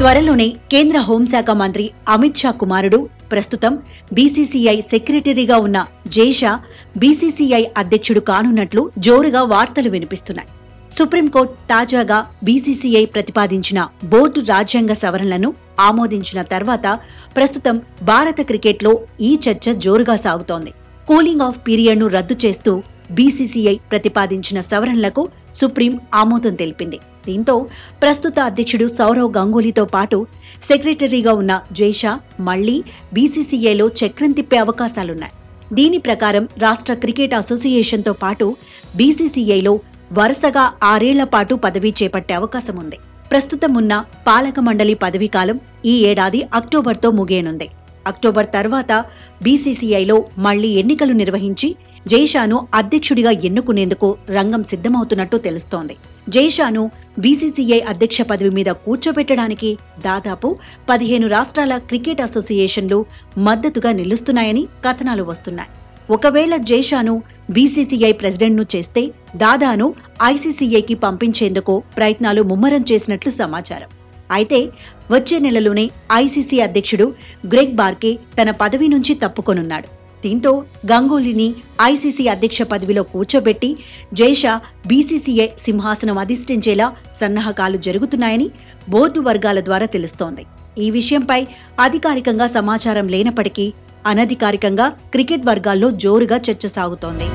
త్వరలోనే కేంద్ర హోంశాఖ మంత్రి అమిత్ షా కుమారుడు ప్రస్తుతం బీసీసీఐ సెక్రటరీగా ఉన్న జైషా బీసీసీఐ అధ్యక్షుడు కానున్నట్లు జోరుగా వార్తలు వినిపిస్తున్నాయి. సుప్రీంకోర్టు తాజాగా బీసీసీఐ ప్రతిపాదించిన బోర్డు రాజ్యాంగ సవరణలను ఆమోదించిన తర్వాత ప్రస్తుతం భారత క్రికెట్లో ఈ చర్చ జోరుగా సాగుతోంది. కూలింగ్ ఆఫ్ పీరియడ్ను రద్దు చేస్తూ బీసీసీఐ ప్రతిపాదించిన సవరణలకు సుప్రీం ఆమోదం తెలిపింది. దీంతో ప్రస్తుత అధ్యక్షుడు సౌరవ్ గంగూలీతో పాటు సెక్రటరీగా ఉన్న జైషా మళ్ళీ బీసీసీఐలో చక్రం తిప్పే అవకాశాలున్నాయి. దీని ప్రకారం రాష్ట్ర క్రికెట్ అసోసియేషన్తో పాటు బీసీసీఐలో వరుసగా ఆరేళ్ళ పాటు పదవి చేపట్టే అవకాశం ఉంది. ప్రస్తుతం ఉన్న పాలక మండలి పదవీ కాలం ఈ ఏడాది అక్టోబర్తో ముగియనుంది. అక్టోబర్ తర్వాత బీసీసీఐలో మళ్ళీ ఎన్నికలు నిర్వహించి జైషాను అధ్యక్షుడిగా ఎన్నుకునేందుకు రంగం సిద్ధమవుతున్నట్టు తెలుస్తోంది. జైషాను బీసీసీఐ అధ్యక్ష పదవి మీద కూర్చోబెట్టడానికి దాదాపు పదిహేను రాష్ట్రాల క్రికెట్ అసోసియేషన్లు మద్దతుగా నిలుస్తున్నాయని కథనాలు వస్తున్నాయి. ఒకవేళ జైషాను బీసీసీఐ ప్రెసిడెంట్ను చేస్తే దాదాను ఐసీసీఐకి పంపించేందుకు ప్రయత్నాలు ముమ్మరం చేసినట్లు సమాచారం. అయితే వచ్చే నెలలోనే ఐసీసీ అధ్యక్షుడు గ్రెగ్ బార్కే తన పదవి నుంచి తప్పుకొనున్నాడు. దీంతో గంగూలీని ఐసీసీ అధ్యక్ష పదవిలో కూర్చోబెట్టి జైషా బీసీసీఐ సింహాసనం అధిష్ఠించేలా సన్నాహకాలు జరుగుతున్నాయని బోర్డు వర్గాల ద్వారా తెలుస్తోంది. ఈ విషయంపై అధికారికంగా సమాచారం లేనప్పటికీ అనధికారికంగా క్రికెట్ వర్గాల్లో జోరుగా చర్చ సాగుతోంది.